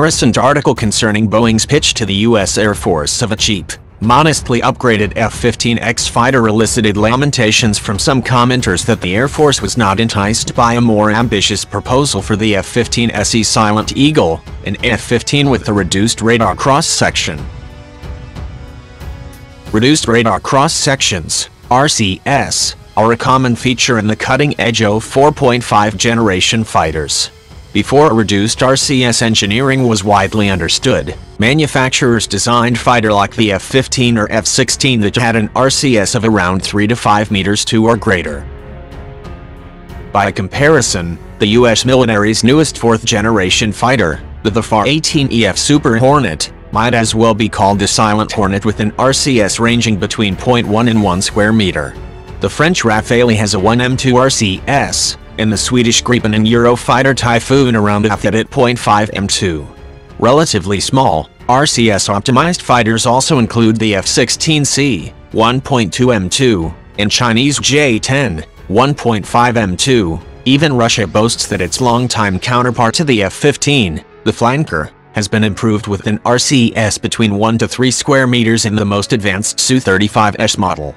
Recent article concerning Boeing's pitch to the U.S. Air Force of a cheap, modestly upgraded F-15X fighter elicited lamentations from some commenters that the Air Force was not enticed by a more ambitious proposal for the F-15SE Silent Eagle, an F-15 with a reduced radar cross-section. Reduced radar cross-sections, RCS, are a common feature in the cutting-edge O-4.5 generation fighters. Before reduced RCS engineering was widely understood, manufacturers designed fighter like the F-15 or F-16 that had an RCS of around 3 to 5 meters 2 or greater. By comparison, the US military's newest fourth-generation fighter, the FA-18EF Super Hornet, might as well be called the Silent Hornet with an RCS ranging between 0.1 and 1 square meter. The French Rafale has a 1M2 RCS, and the Swedish Gripen and Eurofighter Typhoon around F at 0.5 M2. Relatively small, RCS-optimized fighters also include the F-16C, 1.2 M2, and Chinese J-10, 1.5 M2. Even Russia boasts that its longtime counterpart to the F-15, the Flanker, has been improved with an RCS between 1 to 3 square meters in the most advanced Su-35S model.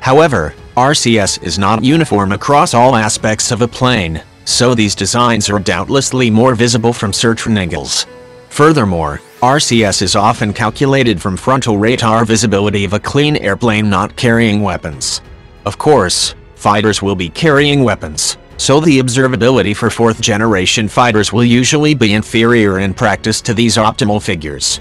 However, RCS is not uniform across all aspects of a plane, so these designs are doubtlessly more visible from certain angles. Furthermore, RCS is often calculated from frontal radar visibility of a clean airplane not carrying weapons. Of course, fighters will be carrying weapons, so the observability for fourth-generation fighters will usually be inferior in practice to these optimal figures.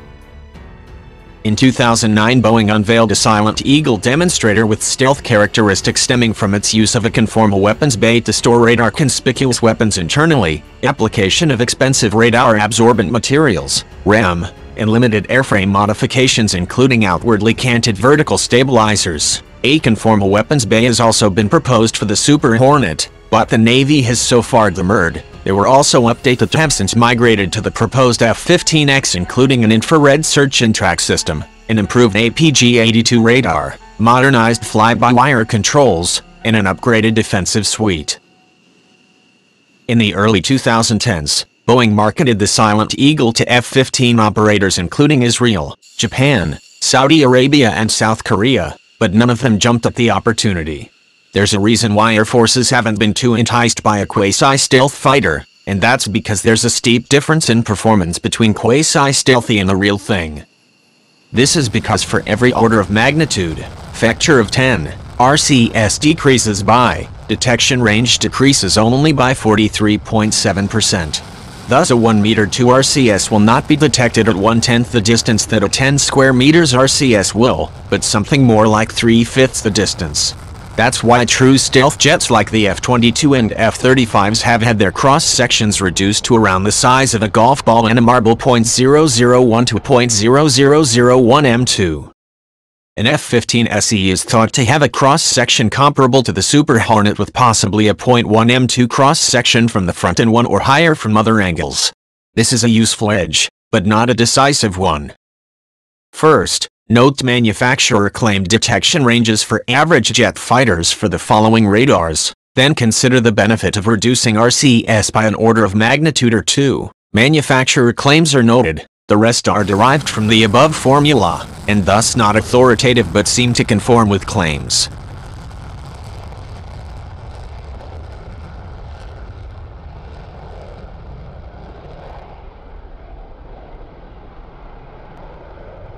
In 2009 Boeing unveiled a Silent Eagle demonstrator with stealth characteristics stemming from its use of a conformal weapons bay to store radar conspicuous weapons internally, application of expensive radar absorbent materials, RAM, and limited airframe modifications including outwardly canted vertical stabilizers. A conformal weapons bay has also been proposed for the Super Hornet, but the Navy has so far demurred. There were also updates that have since migrated to the proposed F-15X including an infrared search and track system, an improved APG-82 radar, modernized fly-by-wire controls, and an upgraded defensive suite. In the early 2010s, Boeing marketed the Silent Eagle to F-15 operators including Israel, Japan, Saudi Arabia and South Korea, but none of them jumped at the opportunity. There's a reason why air forces haven't been too enticed by a quasi-stealth fighter, and that's because there's a steep difference in performance between quasi-stealthy and the real thing. This is because for every order of magnitude, factor of 10, RCS decreases by, detection range decreases only by 43.7%. Thus a 1 meter 2 RCS will not be detected at one-tenth the distance that a 10 square meters RCS will, but something more like 3 fifths the distance. That's why true stealth jets like the F-22 and F-35s have had their cross-sections reduced to around the size of a golf ball and a marble .001 to .0001 M2. An F-15 SE is thought to have a cross-section comparable to the Super Hornet with possibly a .1 M2 cross-section from the front and one or higher from other angles. This is a useful edge, but not a decisive one. First, Note manufacturer claimed detection ranges for average jet fighters for the following radars. Then consider the benefit of reducing RCS by an order of magnitude or two. Manufacturer claims are noted. The rest are derived from the above formula, and thus not authoritative but seem to conform with claims.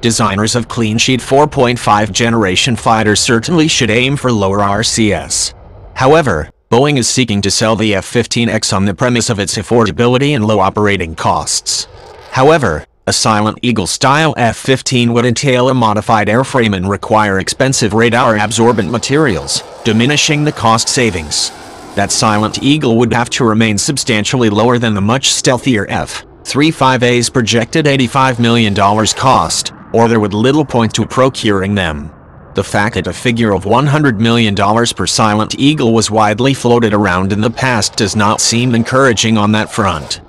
Designers of clean sheet 4.5 generation fighters certainly should aim for lower RCS. However, Boeing is seeking to sell the F-15X on the premise of its affordability and low operating costs. However, a Silent Eagle-style F-15 would entail a modified airframe and require expensive radar-absorbent materials, diminishing the cost savings. That Silent Eagle would have to remain substantially lower than the much stealthier F-35A's projected $85 million cost, or there would little point to procuring them. The fact that a figure of $100 million per Silent Eagle was widely floated around in the past does not seem encouraging on that front.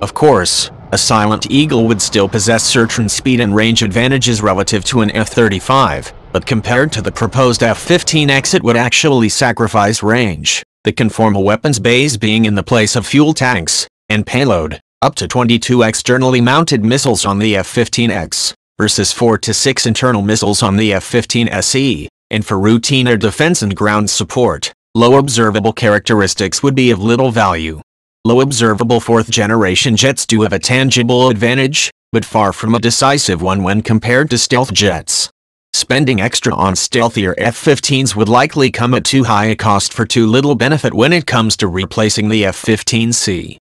Of course, a Silent Eagle would still possess certain speed and range advantages relative to an F-35, but compared to the proposed F-15X it would actually sacrifice range. the conformal weapons bays being in the place of fuel tanks, and payload, up to 22 externally mounted missiles on the F-15X, versus 4 to 6 internal missiles on the F-15SE, and for routine air defense and ground support, low observable characteristics would be of little value. Low observable fourth-generation jets do have a tangible advantage, but far from a decisive one when compared to stealth jets. Spending extra on stealthier F-15s would likely come at too high a cost for too little benefit when it comes to replacing the F-15C.